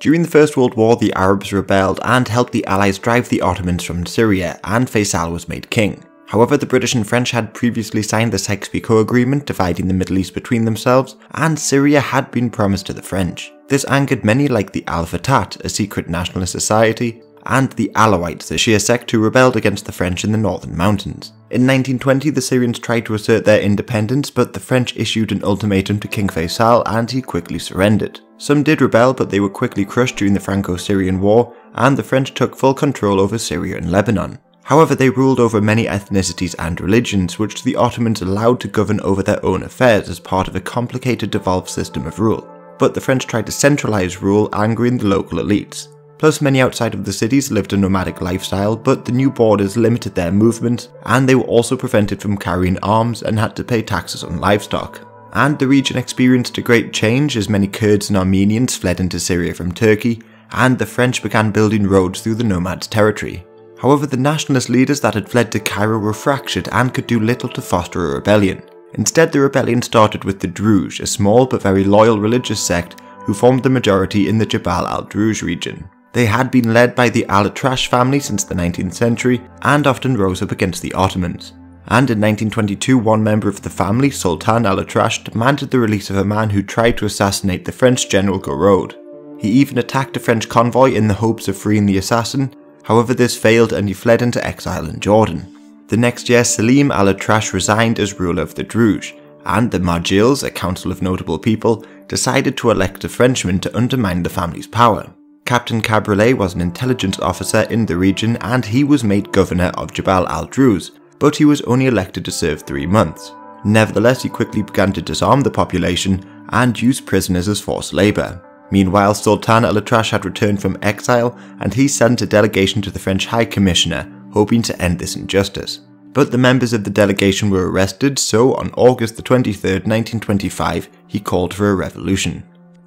During the First World War, the Arabs rebelled and helped the Allies drive the Ottomans from Syria, and Faisal was made king. However, the British and French had previously signed the Sykes-Picot Agreement dividing the Middle East between themselves, and Syria had been promised to the French. This angered many like the Al-Fatat, a secret nationalist society, and the Alawites, the Shia sect who rebelled against the French in the northern mountains. In 1920, the Syrians tried to assert their independence, but the French issued an ultimatum to King Faisal and he quickly surrendered. Some did rebel, but they were quickly crushed during the Franco-Syrian War, and the French took full control over Syria and Lebanon. However, they ruled over many ethnicities and religions, which the Ottomans allowed to govern over their own affairs as part of a complicated devolved system of rule. But the French tried to centralize rule, angering the local elites. Plus, many outside of the cities lived a nomadic lifestyle, but the new borders limited their movement, and they were also prevented from carrying arms and had to pay taxes on livestock. And the region experienced a great change as many Kurds and Armenians fled into Syria from Turkey, and the French began building roads through the nomads' territory. However, the nationalist leaders that had fled to Cairo were fractured and could do little to foster a rebellion. Instead, the rebellion started with the Druze, a small but very loyal religious sect who formed the majority in the Jabal al-Druze region. They had been led by the al-Atrash family since the 19th century and often rose up against the Ottomans. And in 1922, one member of the family, Sultan al-Atrash, demanded the release of a man who tried to assassinate the French general Gouraud. He even attacked a French convoy in the hopes of freeing the assassin, However, this failed and he fled into exile in Jordan. The next year, Selim al-Atrash resigned as ruler of the Druze, and the Majlis, a council of notable people, decided to elect a Frenchman to undermine the family's power. Captain Carbillet was an intelligence officer in the region and he was made governor of Jabal al-Druze, but he was only elected to serve three months. Nevertheless, he quickly began to disarm the population and use prisoners as forced labour. Meanwhile, Sultan al-Atrash had returned from exile and he sent a delegation to the French High Commissioner, hoping to end this injustice. But the members of the delegation were arrested, so on August the 23rd, 1925, he called for a revolution.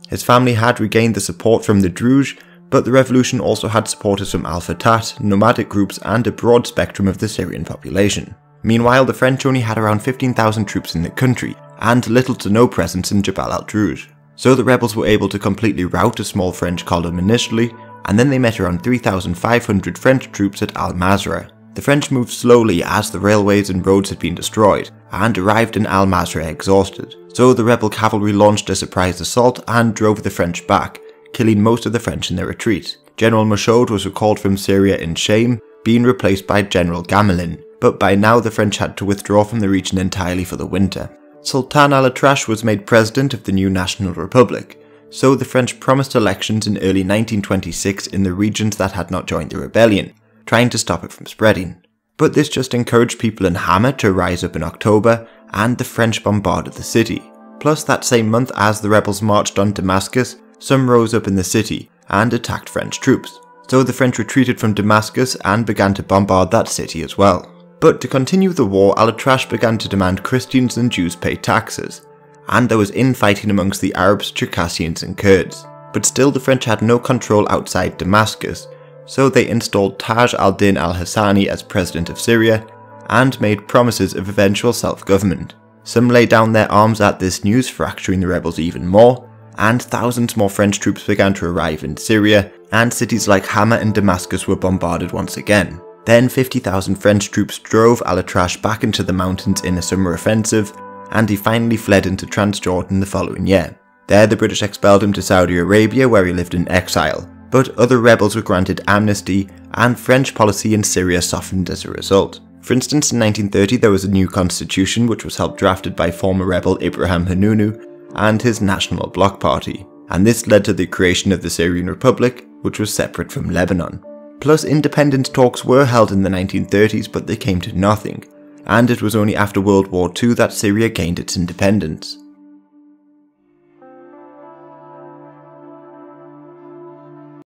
His family had regained the support from the Druze, but the revolution also had supporters from Al-Fatat, nomadic groups and a broad spectrum of the Syrian population. Meanwhile, the French only had around 15,000 troops in the country, and little to no presence in Jabal al-Druze. So the rebels were able to completely rout a small French column initially, and then they met around 3,500 French troops at Al Mazrah. The French moved slowly as the railways and roads had been destroyed, and arrived in Al Mazrah exhausted. So the rebel cavalry launched a surprise assault and drove the French back, killing most of the French in their retreat. General Michaud was recalled from Syria in shame, being replaced by General Gamelin, but by now the French had to withdraw from the region entirely for the winter. Sultan al-Atrash was made president of the new National Republic, so the French promised elections in early 1926 in the regions that had not joined the rebellion, trying to stop it from spreading. But this just encouraged people in Hama to rise up in October, and the French bombarded the city. Plus, that same month, as the rebels marched on Damascus, some rose up in the city and attacked French troops. So the French retreated from Damascus and began to bombard that city as well. But to continue the war, Al-Atrash began to demand Christians and Jews pay taxes, and there was infighting amongst the Arabs, Circassians and Kurds. But still the French had no control outside Damascus, so they installed Taj al-Din al-Hassani as president of Syria, and made promises of eventual self-government. Some laid down their arms at this news, fracturing the rebels even more, and thousands more French troops began to arrive in Syria, and cities like Hama and Damascus were bombarded once again. Then 50,000 French troops drove Al-Atrash back into the mountains in a summer offensive, and he finally fled into Transjordan the following year. There the British expelled him to Saudi Arabia where he lived in exile, but other rebels were granted amnesty and French policy in Syria softened as a result. For instance, in 1930 there was a new constitution which was helped drafted by former rebel Ibrahim Hananu and his National Bloc Party, and this led to the creation of the Syrian Republic, which was separate from Lebanon. Plus, independence talks were held in the 1930s, but they came to nothing, and it was only after World War II that Syria gained its independence.